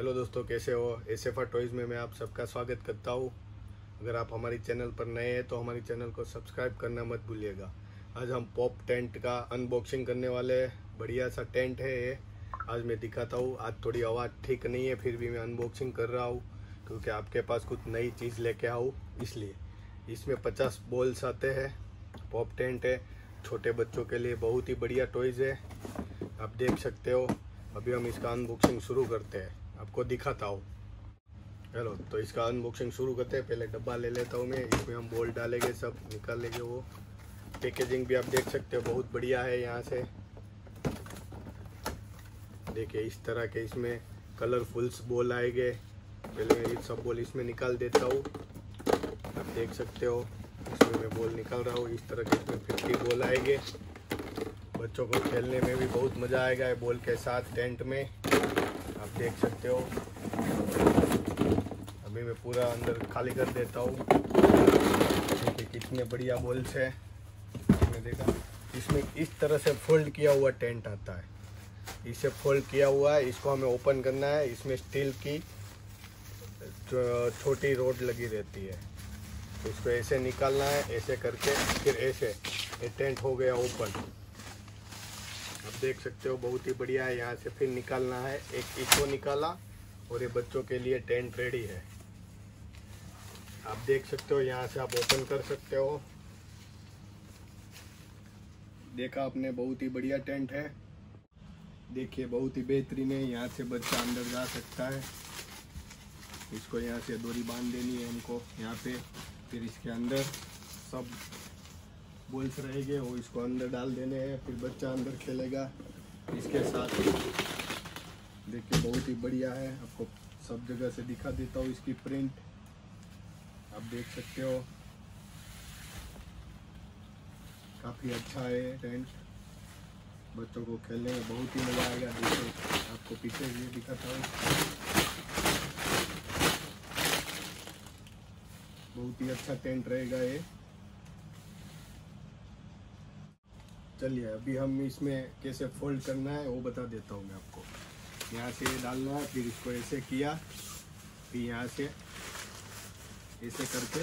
Hello दोस्तों, कैसे हो? एस एफ़ टॉयज़ में मैं आप सबका स्वागत करता हूँ। अगर आप हमारी चैनल पर नए हैं तो हमारी चैनल को सब्सक्राइब करना मत भूलिएगा। आज हम पॉप टेंट का अनबॉक्सिंग करने वाले हैं। बढ़िया सा टेंट है ये। आज मैं दिखाता हूँ। आज थोड़ी आवाज़ ठीक नहीं है, फिर भी मैं अनबॉक्सिंग कर रहा हूँ, क्योंकि आपके पास कुछ नई चीज़ लेके आऊँ इसलिए, इसमें पचास बॉल्स आते हैं। पॉप टेंट है। छोटे बच्चों के लिए बहुत ही बढ़िया टॉयज़ है। आप देख सकते हो। अभी हम इसका अनबॉक्सिंग शुरू करते हैं। आपको दिखाता हूँ। चलो तो इसका अनबॉक्सिंग शुरू करते हैं। पहले डब्बा ले लेता हूँ मैं। इसमें हम बोल्ट डालेंगे, सब निकाल लेंगे वो। पैकेजिंग भी आप देख सकते हो, बहुत बढ़िया है यहाँ से। देखिए, इस तरह के इसमें कलरफुल्स बॉल आएँगे। पहले मैं ये सब बॉल इसमें निकाल देता हूँ। आप देख सकते हो, इसमें मैं बॉल निकाल रहा हूँ। इस तरह के इसमें फिफ्टी बॉल आएँगे। बच्चों को खेलने में भी बहुत मज़ा आएगा बॉल के साथ टेंट में। आप देख सकते हो। अभी मैं पूरा अंदर खाली कर देता हूँ। देखिए कितने बढ़िया बॉल्स है। मैंने देखा, इसमें इस तरह से फोल्ड किया हुआ टेंट आता है। इसे फोल्ड किया हुआ है, इसको हमें ओपन करना है। इसमें स्टील की छोटी रोड लगी रहती है। इसको ऐसे निकालना है, ऐसे करके, फिर ऐसे, ये टेंट हो गया ओपन आप देख सकते हो, बहुत ही बढ़िया है। यहाँ से फिर निकालना है। एक इसको निकाला और ये बच्चों के लिए टेंट रेडी है। आप देख सकते हो, यहाँ से आप ओपन कर सकते हो। देखा आपने, बहुत ही बढ़िया टेंट है। देखिए, बहुत ही बेहतरीन है। यहाँ से बच्चा अंदर जा सकता है। इसको यहाँ से डोरी बाँध देनी है हमको, यहाँ पे। फिर इसके अंदर सब बोल्स रहेंगे, वो इसको अंदर डाल देने हैं, फिर बच्चा अंदर खेलेगा। इसके साथ देखिए, बहुत ही बढ़िया है। आपको सब जगह से दिखा देता हूँ इसकी प्रिंट आप देख सकते हो। काफ़ी अच्छा है टेंट बच्चों को खेलने में बहुत ही मज़ा आएगा। देखो आपको पीछे ये दिखाता हूँ। बहुत ही अच्छा टेंट रहेगा ये। चलिए, अभी हम इसमें कैसे फोल्ड करना है, वो बता देता हूँ मैं आपको। यहाँ से डालना है, फिर इसको ऐसे किया, फिर यहाँ से ऐसे करके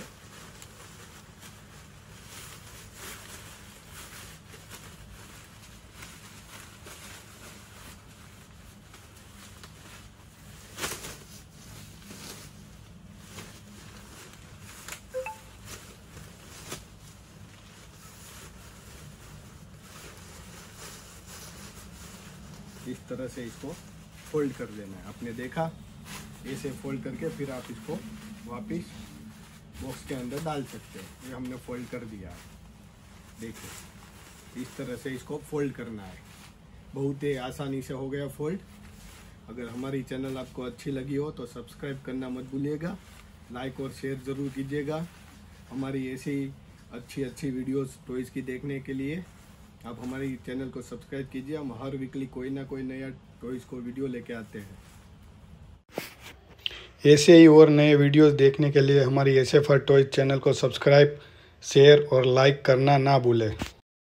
इस तरह से इसको फोल्ड कर लेना है। आपने देखा? ऐसे फोल्ड करके फिर आप इसको वापस बॉक्स के अंदर डाल सकते हो। ये हमने फोल्ड कर दिया देखिए, इस तरह से इसको फोल्ड करना है। बहुत ही आसानी से हो गया फोल्ड अगर हमारी चैनल आपको अच्छी लगी हो तो सब्सक्राइब करना मत भूलिएगा। लाइक और शेयर ज़रूर कीजिएगा। हमारी ऐसी अच्छी अच्छी वीडियोस टॉयज़ की देखने के लिए आप हमारे चैनल को सब्सक्राइब कीजिए, हम हर वीकली कोई ना कोई नया टॉयज़ को वीडियो लेके आते हैं। ऐसे ही और नए वीडियोस देखने के लिए हमारी एस एफ़ टॉयज़ चैनल को सब्सक्राइब शेयर और लाइक करना ना भूलें।